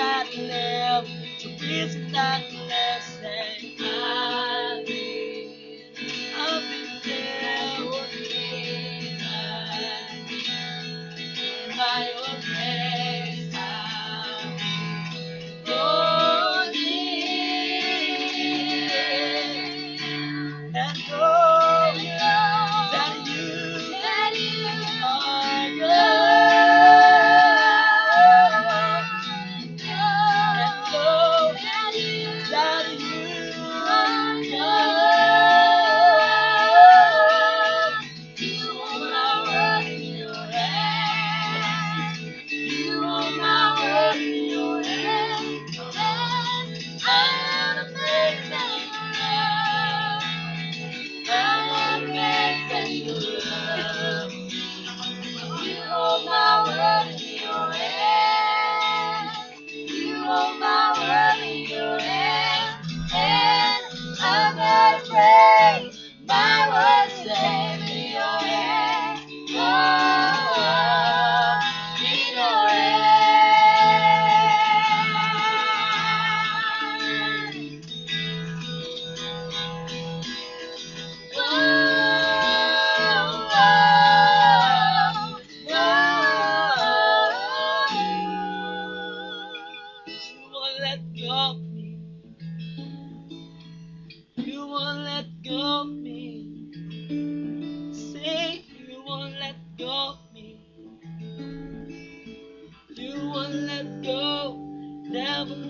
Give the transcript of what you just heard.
to left, the prison got left. love